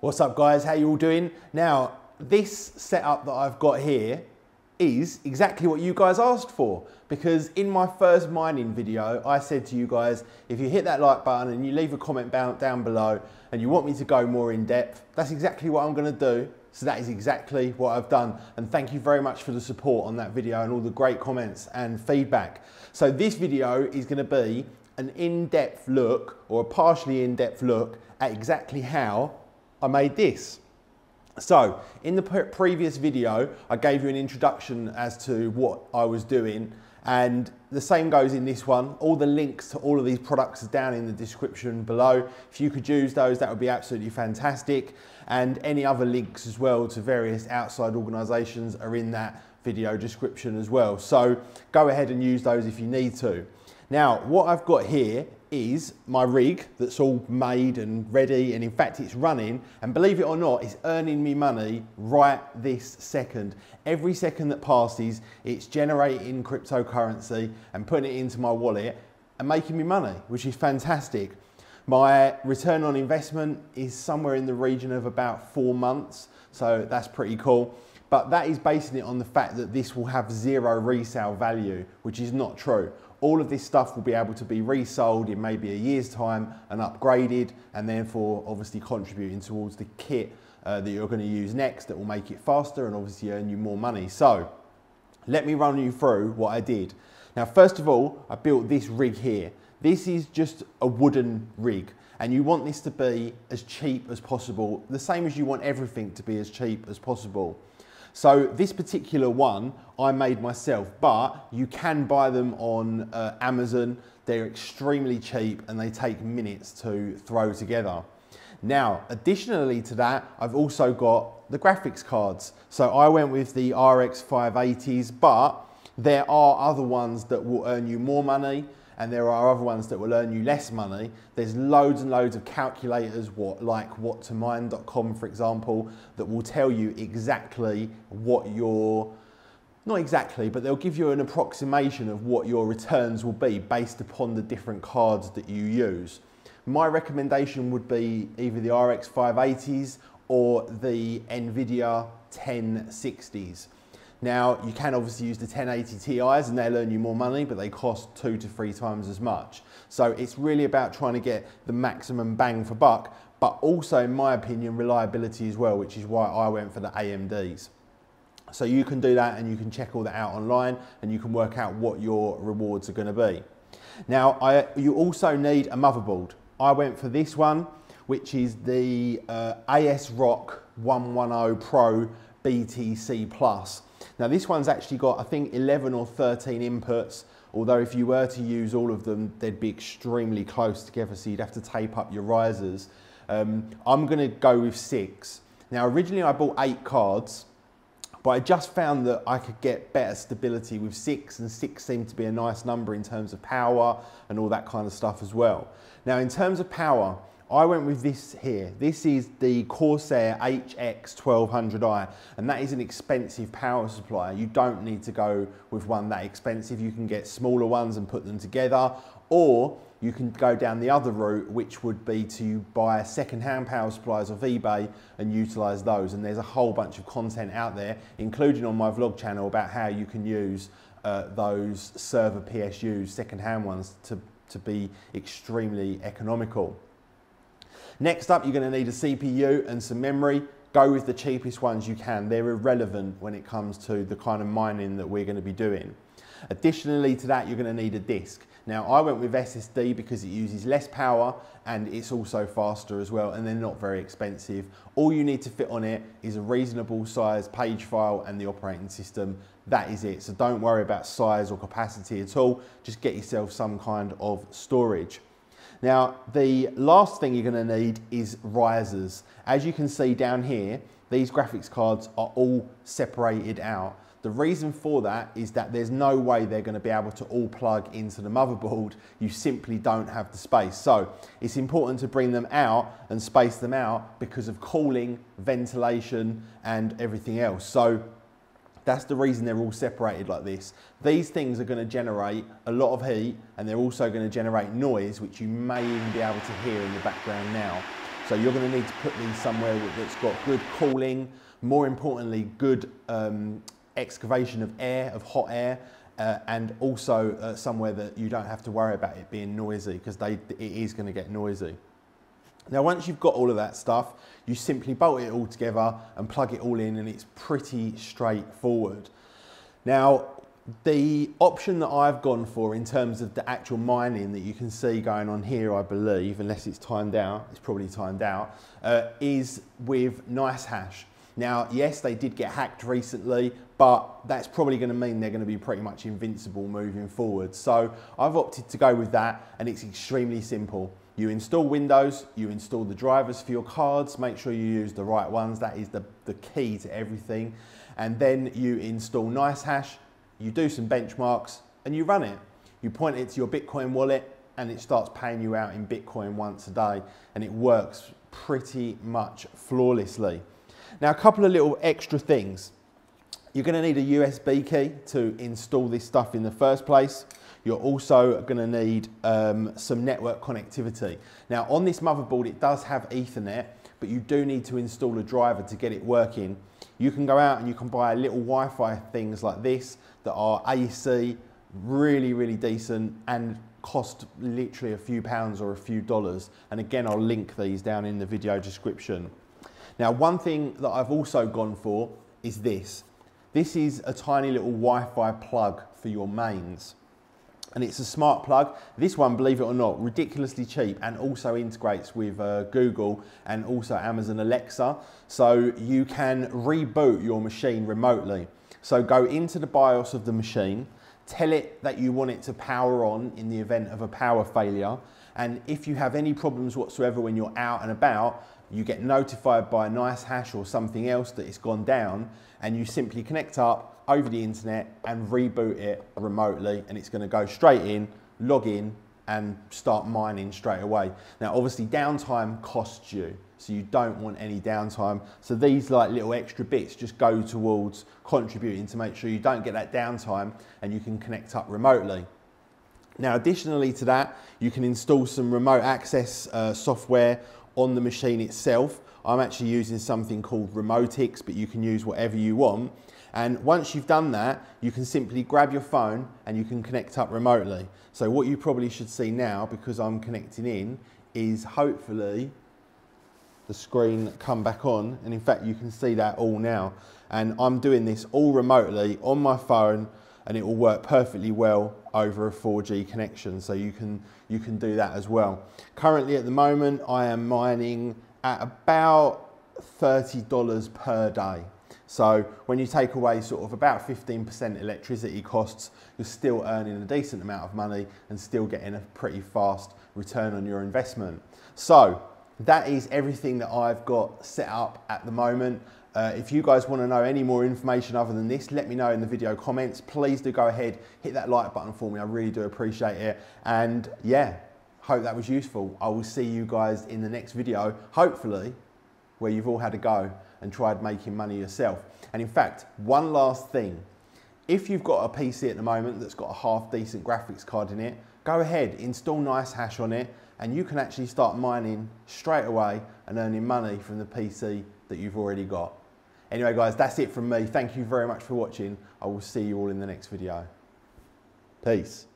What's up guys, how you all doing? Now, this setup that I've got here is exactly what you guys asked for because in my first mining video, I said to you guys, if you hit that like button and you leave a comment down below and you want me to go more in depth, that's exactly what I'm gonna do. So that is exactly what I've done. And thank you very much for the support on that video and all the great comments and feedback. So this video is gonna be an in-depth look or a partially in-depth look at exactly how I made this. So in the previous video, I gave you an introduction as to what I was doing and the same goes in this one. All the links to all of these products are down in the description below. If you could use those, that would be absolutely fantastic. And any other links as well to various outside organizations are in that video description as well. So go ahead and use those if you need to. Now, what I've got here is my rig that's all made and ready and in fact it's running. And believe it or not it's earning me money right this second. Every second that passes it's generating cryptocurrency and putting it into my wallet and making me money which is fantastic. My return on investment is somewhere in the region of about four months so that's pretty cool but that is basing it on the fact that this will have zero resale value which is not true all of this stuff will be able to be resold in maybe a year's time and upgraded and therefore obviously contributing towards the kit uh, that you're going to use next that will make it faster and obviously earn you more money. So let me run you through what I did. Now first of all I built this rig here. This is just a wooden rig and you want this to be as cheap as possible, the same as you want everything to be as cheap as possible. So this particular one I made myself, but you can buy them on uh, Amazon. They're extremely cheap and they take minutes to throw together. Now, additionally to that, I've also got the graphics cards. So I went with the RX 580s, but there are other ones that will earn you more money and there are other ones that will earn you less money. There's loads and loads of calculators, what like whattomine.com, for example, that will tell you exactly what your not exactly, but they'll give you an approximation of what your returns will be based upon the different cards that you use. My recommendation would be either the RX 580s or the NVIDIA 1060s. Now, you can obviously use the 1080 Ti's and they'll earn you more money, but they cost two to three times as much. So it's really about trying to get the maximum bang for buck, but also, in my opinion, reliability as well, which is why I went for the AMDs. So you can do that and you can check all that out online and you can work out what your rewards are gonna be. Now, I, you also need a motherboard. I went for this one, which is the uh, ASRock 110 Pro BTC Plus. Now this one's actually got, I think, 11 or 13 inputs, although if you were to use all of them, they'd be extremely close together, so you'd have to tape up your risers. Um, I'm gonna go with six. Now originally I bought eight cards, but I just found that I could get better stability with six, and six seemed to be a nice number in terms of power and all that kind of stuff as well. Now in terms of power, I went with this here. This is the Corsair HX1200i, and that is an expensive power supply. You don't need to go with one that expensive. You can get smaller ones and put them together, or you can go down the other route, which would be to buy second-hand power supplies off eBay and utilize those. And there's a whole bunch of content out there, including on my vlog channel, about how you can use uh, those server PSUs, second-hand ones, to, to be extremely economical. Next up, you're gonna need a CPU and some memory. Go with the cheapest ones you can. They're irrelevant when it comes to the kind of mining that we're gonna be doing. Additionally to that, you're gonna need a disk. Now I went with SSD because it uses less power and it's also faster as well and they're not very expensive. All you need to fit on it is a reasonable size page file and the operating system. That is it. So don't worry about size or capacity at all. Just get yourself some kind of storage. Now, the last thing you're gonna need is risers. As you can see down here, these graphics cards are all separated out. The reason for that is that there's no way they're gonna be able to all plug into the motherboard. You simply don't have the space. So it's important to bring them out and space them out because of cooling, ventilation, and everything else. So that's the reason they're all separated like this. These things are going to generate a lot of heat and they're also going to generate noise, which you may even be able to hear in the background now. So you're going to need to put these somewhere that's got good cooling, more importantly, good um, excavation of air, of hot air, uh, and also uh, somewhere that you don't have to worry about it being noisy because it is going to get noisy. Now once you've got all of that stuff, you simply bolt it all together and plug it all in and it's pretty straightforward. Now the option that I've gone for in terms of the actual mining that you can see going on here, I believe, unless it's timed out, it's probably timed out, uh, is with NiceHash. Now, yes, they did get hacked recently, but that's probably going to mean they're going to be pretty much invincible moving forward. So I've opted to go with that, and it's extremely simple. You install Windows, you install the drivers for your cards, make sure you use the right ones, that is the, the key to everything. And then you install NiceHash, you do some benchmarks, and you run it. You point it to your Bitcoin wallet, and it starts paying you out in Bitcoin once a day, and it works pretty much flawlessly. Now, a couple of little extra things. You're going to need a USB key to install this stuff in the first place. You're also going to need um, some network connectivity. Now, on this motherboard, it does have Ethernet, but you do need to install a driver to get it working. You can go out and you can buy a little Wi-Fi things like this that are AC, really, really decent and cost literally a few pounds or a few dollars. And again, I'll link these down in the video description. Now, one thing that I've also gone for is this. This is a tiny little Wi-Fi plug for your mains. And it's a smart plug. This one, believe it or not, ridiculously cheap and also integrates with uh, Google and also Amazon Alexa. So you can reboot your machine remotely. So go into the BIOS of the machine, tell it that you want it to power on in the event of a power failure. And if you have any problems whatsoever when you're out and about, you get notified by a NiceHash or something else that it's gone down and you simply connect up over the internet and reboot it remotely and it's going to go straight in, log in and start mining straight away. Now obviously downtime costs you so you don't want any downtime. So these like little extra bits just go towards contributing to make sure you don't get that downtime and you can connect up remotely. Now additionally to that, you can install some remote access uh, software on the machine itself. I'm actually using something called Remotix, but you can use whatever you want. And once you've done that, you can simply grab your phone and you can connect up remotely. So what you probably should see now, because I'm connecting in, is hopefully the screen come back on. And in fact, you can see that all now. And I'm doing this all remotely on my phone and it will work perfectly well over a 4G connection. So you can, you can do that as well. Currently at the moment, I am mining at about $30 per day. So when you take away sort of about 15% electricity costs, you're still earning a decent amount of money and still getting a pretty fast return on your investment. So that is everything that I've got set up at the moment. Uh, if you guys want to know any more information other than this, let me know in the video comments. Please do go ahead, hit that like button for me. I really do appreciate it. And yeah, hope that was useful. I will see you guys in the next video, hopefully, where you've all had a go and tried making money yourself. And in fact, one last thing. If you've got a PC at the moment that's got a half decent graphics card in it, go ahead, install NiceHash on it, and you can actually start mining straight away and earning money from the PC that you've already got. Anyway guys, that's it from me. Thank you very much for watching. I will see you all in the next video. Peace.